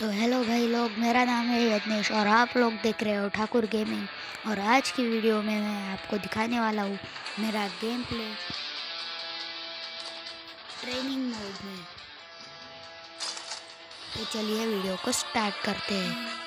तो हेलो भाई लोग, मेरा नाम है यज्ञेश और आप लोग देख रहे हो ठाकुर गेमिंग और आज की वीडियो में मैं आपको दिखाने वाला हूँ मेरा गेम प्ले ट्रेनिंग मोड में। तो चलिए वीडियो को स्टार्ट करते हैं।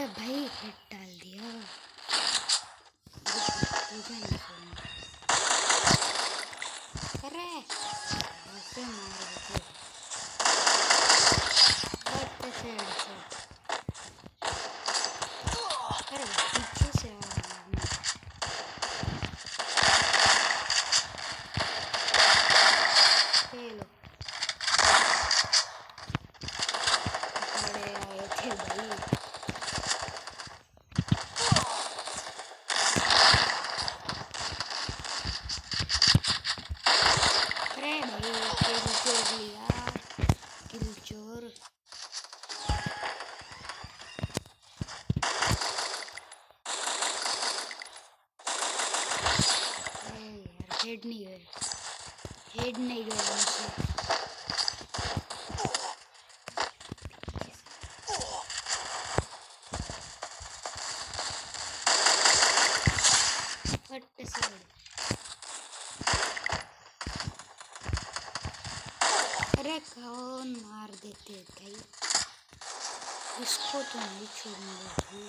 अरे भाई हेड डाल दिया। अरे ऐसे मार देते बट से हेडशॉट अरे पीछे से आ रहा है ये लो बड़े आए थे भाई अरे भाई किल चोर लिया किल चोर अरे यार हेड नहीं गए हेड नहीं गए अरे कौन मार देते भाई? इसको तो नहीं छोड़ूँगा भाई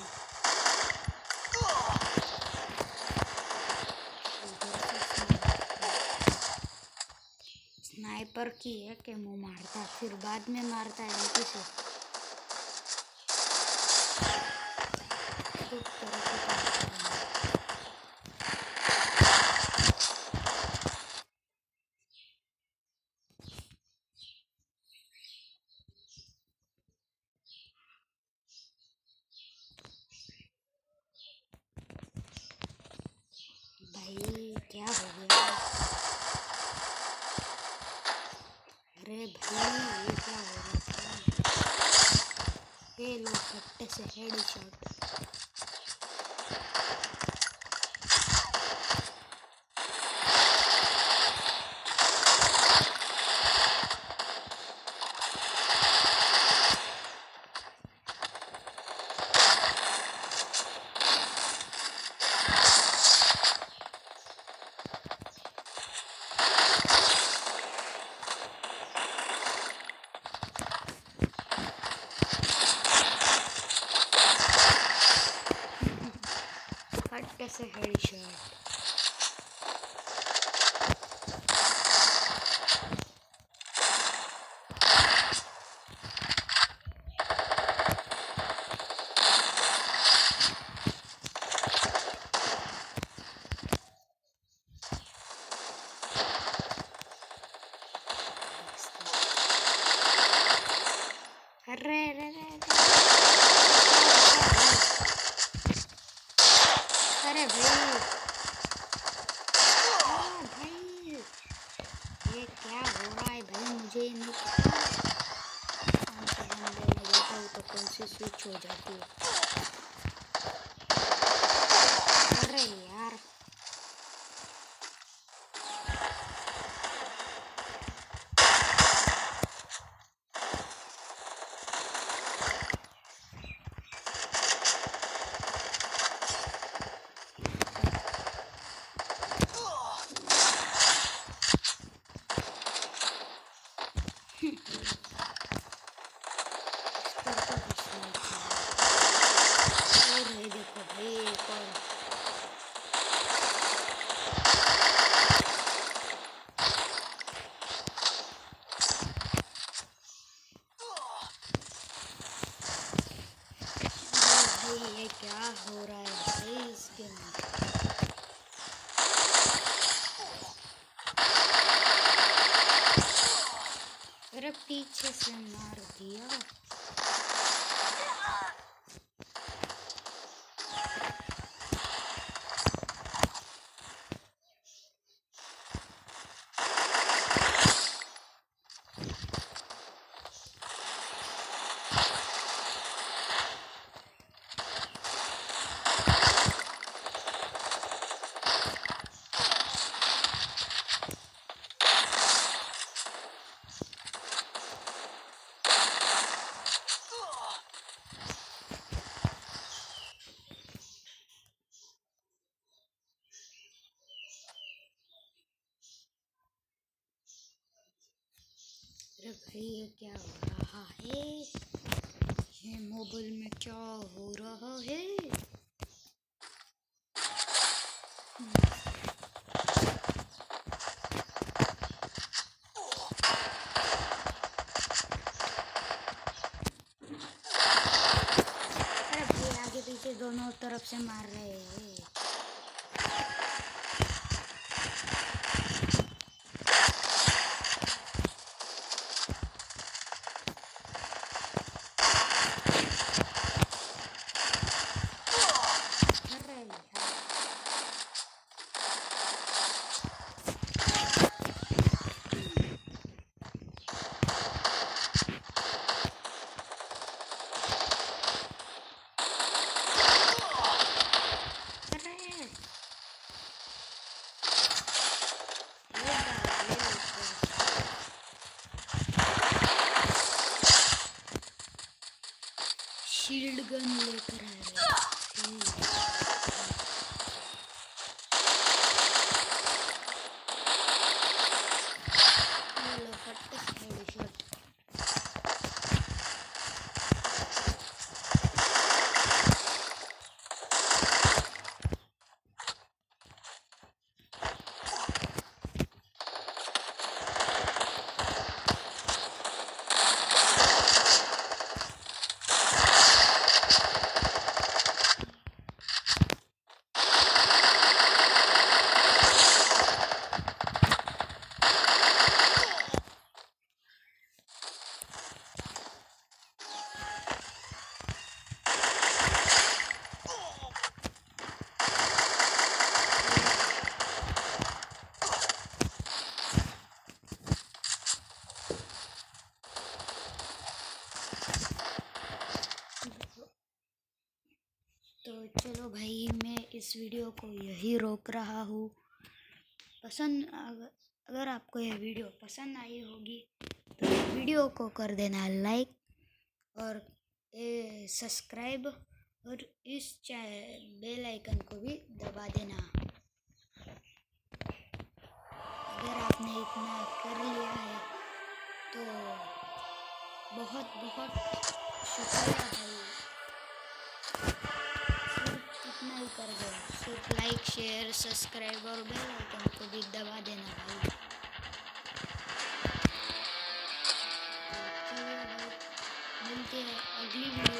उधर से स्नाइपर- स्नाइपर की है कि मुँह मारता फिर बाद में मारता है एमपी से headshot. अरे भाई। ये क्या हो रहा है भाई? मुझे नहीं पता। तो कौन सी स्विच हो जाती है। Teachers and not the. ये में क्या हो रहा है? अरे आगे पीछे दोनों तरफ़ से मार रहे हैं। gun इस वीडियो को यही रोक रहा हूँ। पसंद अगर आपको यह वीडियो पसंद आई होगी तो वीडियो को कर देना लाइक और सब्सक्राइब और इस बेल आइकन को भी दबा देना। अगर आपने इतना कर लिया है तो बहुत बहुत शुक्रिया। भाई कर दो सिर्फ़ लाइक शेयर सब्सक्राइब और बेल आइकन को भी दबा देना भाई। तो मिलते हैं अगली वीडियो